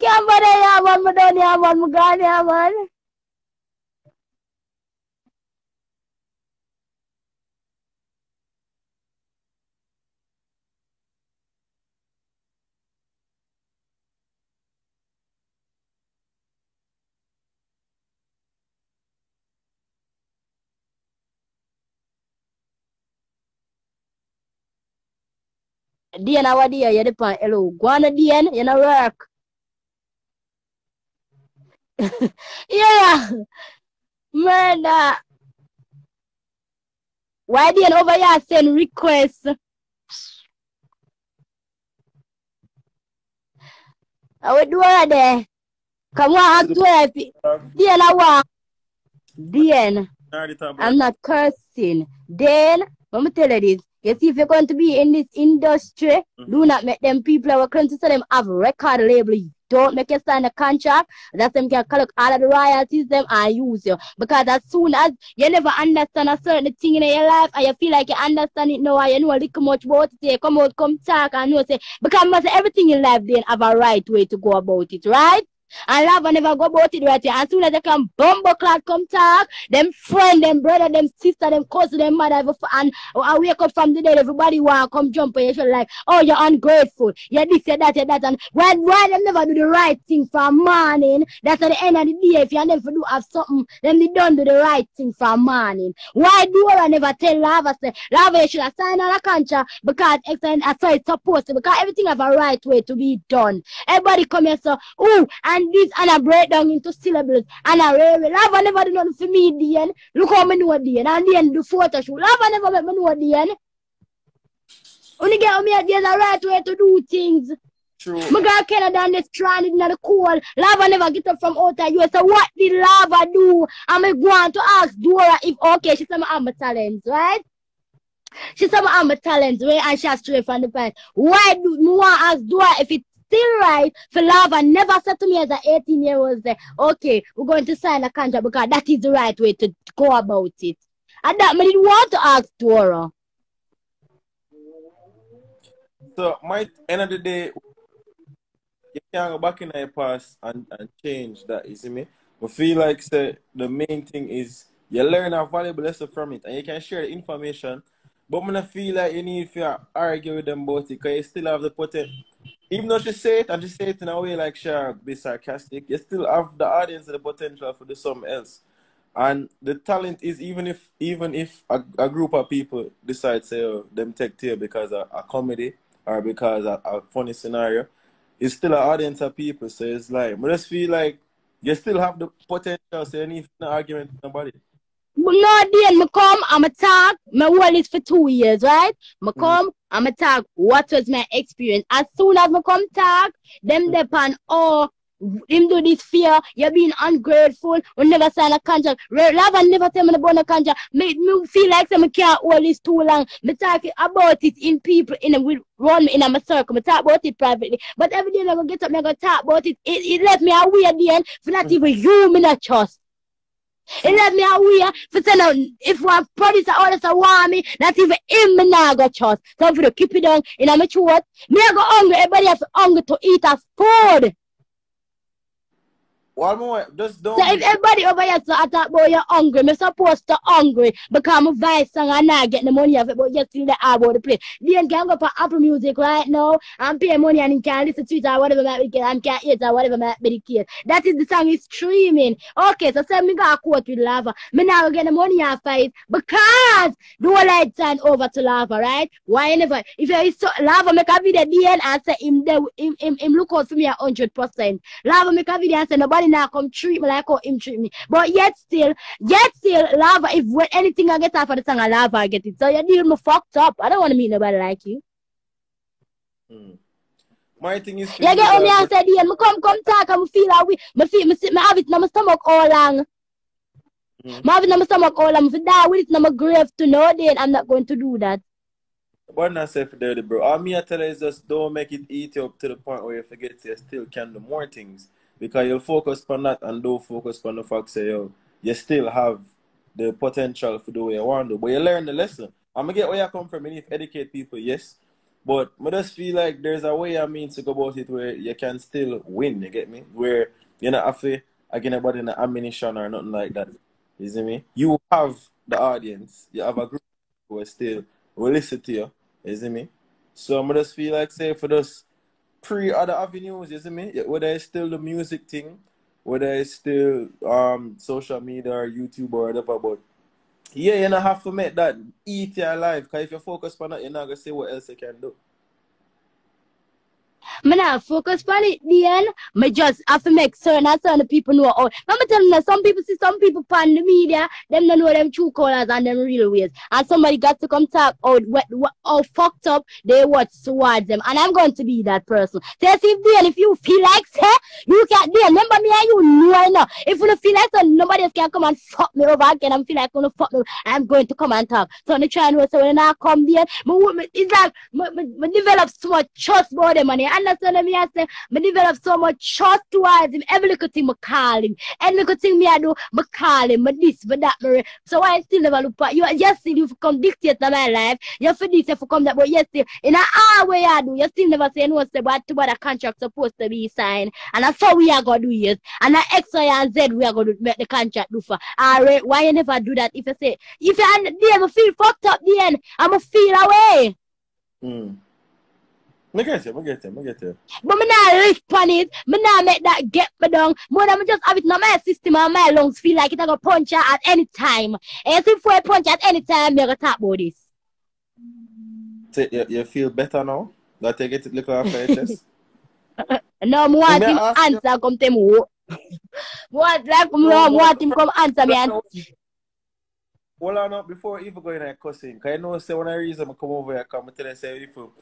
can't bother yeah man, me done yeah man, me gone yeah man. Dian awa dia ya depan elo. Guana Dian ya na work. yeah. Murder. Why Dian over here send requests? Awe dua de. Kamu aktue Dian awa. Dian. I'm not cursing. Then, let me tell you this. You see, if you're going to be in this industry, Mhm. do not make them people who are going to say them have record label. Don't make you sign a contract. That's them can collect all of the royalties them and use you. Because as soon as you never understand a certain thing in your life and you feel like you understand it now and you know a little much about it, you come out, come talk and know say because everything in life then have a right way to go about it, right? And love and never go about it right here. As soon as they come bumble clock come talk, them friend, them brother, them sister, them cousin, them mother, and I wake up from the dead, everybody want come jump on you. Like, oh, you're ungrateful. You're this, you're that, you're that. And why, why them never do the right thing for morning? That's at the end of the day. If you never do have something, then they don't do the right thing for morning. Why do I never tell Lava say, Lava, you should have signed on a contract because I saw it's supposed to, because everything have a right way to be done. Everybody come here so, ooh, and this, and I break down into syllables, and I really, Lava never do nothing for me, Dian. Look how me know Dian, and then do photo shoot. Lava never make me know Dian. Only get me there's a right way to do things. True. My girl Canada and they stranded in the cold. Lava never get up from outer US. So what did Lava do? I'm going to ask Dora if okay, she said I'm a talent, right? She said I'm a talent, right? And she has straight from the point. Why do you want to ask Dora if it's still right for love. And never said to me as an 18 year old okay, we're going to sign a contract because that is the right way to go about it. And that I didn't want to ask Dora. So my end of the day, you can't go back in your past and, and change that, you see me? I feel like say the main thing is you learn a valuable lesson from it and you can share the information. But I feel like you need to argue with them about it because you still have the potential. Even though she say it and she say it in a way like she be sarcastic, you still have the audience the potential for do something else. And the talent is even if even if a, a group of people decide say oh, them take tear because of a comedy or because of a funny scenario, it's still an audience of people. So it's like, I just feel like you still have the potential. So need no argument nobody. No, then me come, I'm a talk. My hold it for two years, right? Me mm. come, I'm a talk. What was my experience? As soon as me come talk, them mm. depend oh him do this fear, you're being ungrateful, we never sign a contract. Lava never tell me about a contract. Make me feel like some can't hold this too long. Me talk about it in people in a will run me in a circle. Me talk about it privately. But every day I go get up, I go talk about it. It, it left me a weird then for not mm. even you me not trust. It let me aware for say now oh, if one producer orders a want not even him nah go trust. So I'm to keep it down in a my throat. Me go hungry, everybody have hungry to eat a food. One more, just don't. So if everybody over here so attack about you're hungry, me supposed to hungry because my voice song and not get the money of it, but you still the about the play. Then can go for Apple Music right now and pay money and he can listen to it or whatever might be and can eat or whatever might be the case. That is the song is streaming. Okay, so say me got a quote with lava. Me now go get the money off of it because the whole light turn over to lava, right? Why never? If you so lava make a video DN and say him there him, him, him look out for me a hundred percent. Lava make a video and say nobody now come treat me like how him treat me. But yet still, yet still, lava, if when anything I get off of the song, I lava, I get it. So you deal me fucked up. I don't want to meet nobody like you. Hmm. My thing is, You get on me and say, Dean, me come, come talk and me feel how we, me feel, me, sit, me have it in my stomach all long. Mhm. Me have it in my stomach all long. If I die with it in my grave to know, then I'm not going to do that. But not say for dirty, bro. All me I tell you is just don't make it eat you up to the point where you forget you still can do more things. Because you'll focus on that and don't focus on the fact say, yo, you still have the potential for do what you want to. But you learn the lesson. I'm gonna get where you come from and if educate people, yes. But I just feel like there's a way I mean to go about it where you can still win, you get me? Where you're not to again about the ammunition or nothing like that. You see me? You have the audience, you have a group who are still will listen to you, you see me? So I just feel like say for those pre other avenues, see me? Whether it's still the music thing, whether it's still um social media or YouTube or whatever, but yeah, you don't have to make that eat your life. Because if you focus on it, you're not going to see what else you can do. Me not focus on it then. Me just have to make certain and certain people know how. Remember telling you, some people see some people on the media, them don't know them true colors and them real ways. And somebody got to come talk out what, what how fucked up they watch towards them. And I'm going to be that person. So if then if you feel like say you can then remember me and you know I know. If you feel like so nobody else can come and fuck me over again and feel like gonna fuck me, I'm going to come and talk. So I'm trying to say when I come there, it's like me, me, me develop so much trust about them and understand me I say, me develop so much trust towards him. Every little thing me call him. Every little thing me I do, me call him, me this, me that, me So I still never look at you. Yes, you come dictate my life. You for this, you for come that, but yes, in a way I do, you still never say no, say what to what a contract supposed to be signed. And that's how we are gonna do it. And X, Y, and Z we are gonna make the contract do for. Alright, why you never do that? If you say, if you and them feel fucked up then, I'ma feel away. Mm. I get you, I get you, I get you. But me not live on it. Me not make that get me down. More than me just have it in my system and my lungs feel like it I go punch you at any time. And if I punch at any time, me go talk about this. So you, you feel better now? That you get it look off your chest? no, me want him answer come to me. What like me no, want him come answer me and Hold on up before even going and cussing. Because I know say when I reason I come over here, I come and tell you say if you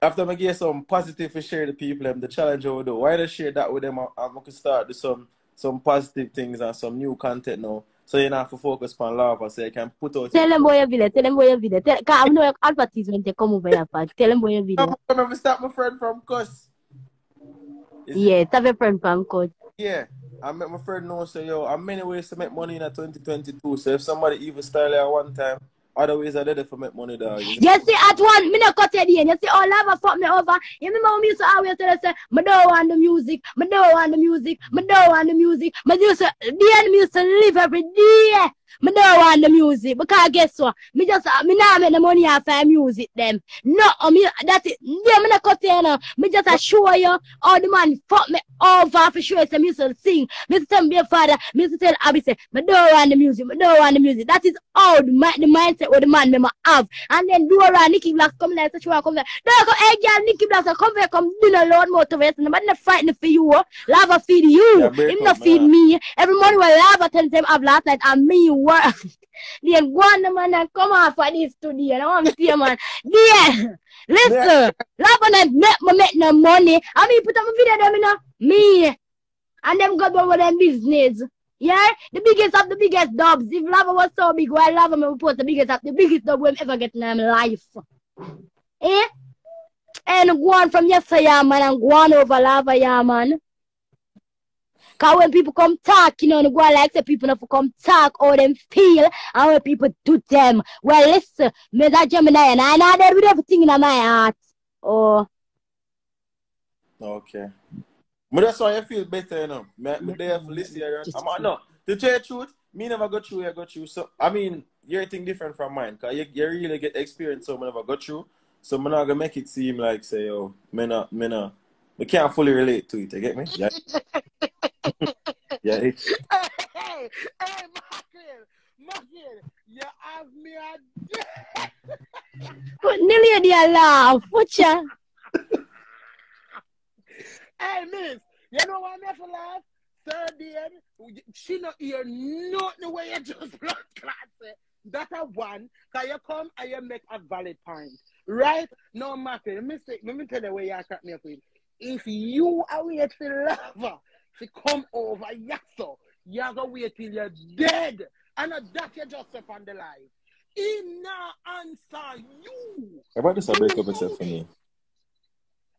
after I get some positive to share the people and the challenge over do. Why don't share that with them? I, I can start do some some positive things and some new content now. So you don't have to focus on lava so you can put out Tell them boy your video, tell them boy your video. Tell I know advertisement they come over here for. Tell them boy your video. I'm gonna start my friend from Cuss. Yeah, have a friend from Cuss. Yeah. I met my friend know so yo, I'm many ways to make money in a 2022. So if somebody even style at one time other ways are there for make money, dog. You, you see, at one, me not cut it in. You see, all lava fuck me over. You remember me used to always tell say, me don't want the music, me don't want the music, me don't want the music. Me used to, the enemy used to live every day. Me don't want the music because I guess what? Me just me not make the money off of music them. No, me that is yeah, me not cut you know. Me just show you all the man fuck me over for sure say me to sing. Me to tell me father, me to tell Abby say, me don't want the music, me don't want the music. That is all the, mind the mindset what the man me have. And then do around Nicky Blacks come like such one come there. Don't go hey girl Nicky Blacks come here come do no load motivation. Nobody not fighting for you. Lava feed you. Yeah, Him not feed me. Every morning when Lava tell them have last night and me work. Then go on man and come off for this today. I want to see you man. There. Listen. Love on make me make no money. I mean put up a video them you know. Me. And them go over them business. Yeah, the biggest of the biggest dubs. If lava was so big, why lava me post the biggest of the biggest dub we ever get in my life. Eh? And go on from yesterday, man, and go on over lava, yeah, man. Cause when people come talk, you know, the go like say people not come talk or them feel and when people do them. Well listen, me that Gemini and I know there with everything in my heart. Oh. Okay. But that's why I feel better, you know. Me, me there for listen here. I'm no. To tell you the truth, me never got through, I got through. So I mean, your thing different from mine. Cause you, you really get experience so I never go through. So I'm not gonna make it seem like say, oh, me not me not we can't fully relate to it, you get me? Yeah. yeah. It... Hey, hey, Michael, Michael, you have me a Put nearly a dear laugh. What ya? hey, miss, you know why I never laugh? Third day, she not hear nothing the way you just blood clot. That a one, can you come and you make a valid point. Right? No matter. Let me say, let me tell you where you cut me up with. If you are wait for lava to come over, yes, so you're going to wait till you're dead. And that you just up on the life. He now answer you. About this? I break up for me.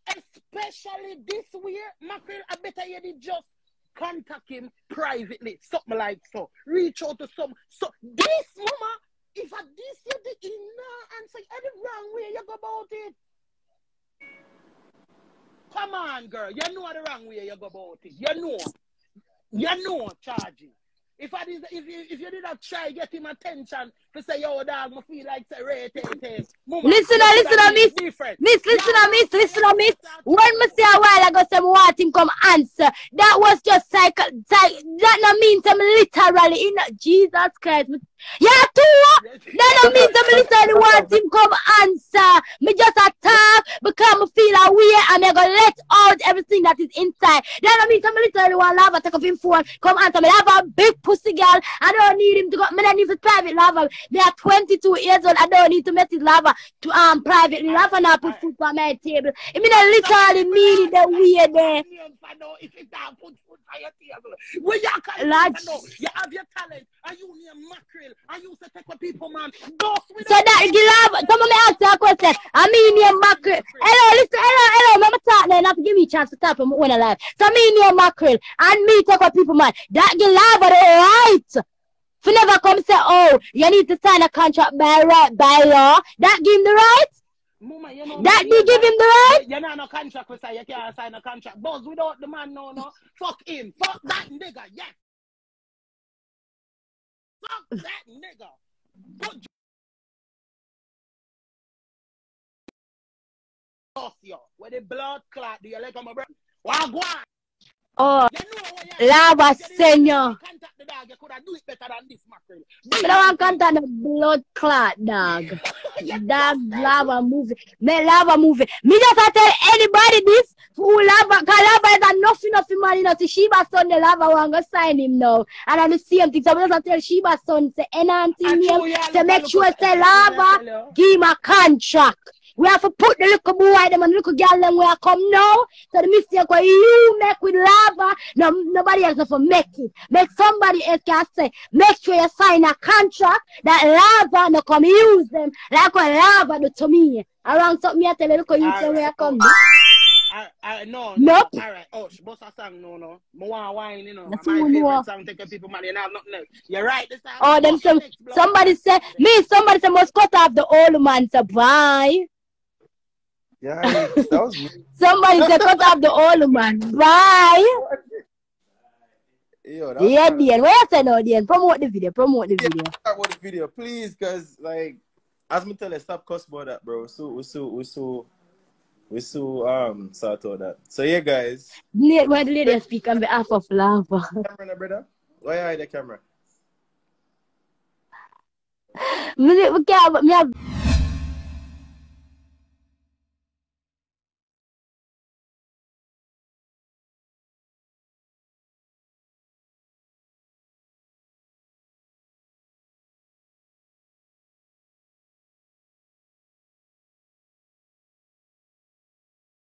Especially this way, Mackerel, I better you did just contact him privately, something like so. Reach out to some. So this mama, if I this you did in now answer any wrong way you go about it. Come on, girl. You know the wrong way you go about it. You know. You know, charging. If I did, if you if you did not try get him attention to say, yo, dog, I feel like say, Ray, tay, tay. Mama, Listen, uh, listen, uh, miss. different. Miss, listen, Yeah, miss, listen, yeah, miss. When me say a while ago, say want him come answer. That was just psych, psych that no mean some literally in Jesus Christ. Yeah, too. That no mean some literally want him come answer. Me just attack because me feel a way and me go let out everything that is inside. That no mean some literally want lava take up him phone, come answer me. I have a big pussy girl. I don't need him to go. Me don't need for private lava. Me are 22 years old. I don't need to message lava to um privately. Lava now put food on my table. I mean, I literally mean it the way there. If it don't put food on your table. When you can know, you have your talent, and you name mackerel, and you say take people, man. Those with So that lava, some of me ask you a question. I mean, your mackerel. Hello, listen, hello, hello. Talk not give me a chance to talk from when I live. So me your mackerel and me talk with people, man. That lava, the right. You never come say, oh, you need to sign a contract by right, by law. That give him the right. Mama, you know, That they give him the right. You know, no contract with say you can't sign a contract. Buzz without the man, no, no. Fuck him. Fuck that nigga, yeah. Fuck that nigga. Good job, yo. Where the blood clot, do you like my brother? Wagwan. Oh, lava senior. Contact the dog, you could have do it better than this mackerel. Don't want contact no blood clot, dog. Dog lava movie. Me lava movie. Me just a tell anybody this who lava, cause lava is a nothing nothing man, you know. See Sheba son the lava want go sign him now. And I the same thing. So me just a tell Sheba son say enhance him To make sure say lava give him a contract. We have to put the little boy them and little girl them where I come now. So the mistake where you make with lava, no nobody else have to make it. Make somebody else can say, make sure you sign a contract that lava no come use them like what lava do to me. Around something I tell look how you say where I come. I, I, no, Nope. All right. Oh, she bust a song, no, no. Want wine, you know. That's my favorite know. song, take people money, and have nothing else. You're right, this time. Oh, them some somebody say me, somebody say must cut off the old man so bye. Yeah, that was me. Somebody say cut off the old man. Bye. Yo, Yeah, Dian. Where you say no, Dian? Promote the video. Promote the video. about the video, please, cause like as me tell you, stop cuss about that, bro. So we so we so we so um sort all that. So yeah, guys, La- When the lady speak on behalf of lava. camera, brother. Why you hide the camera? Me, me can't, me have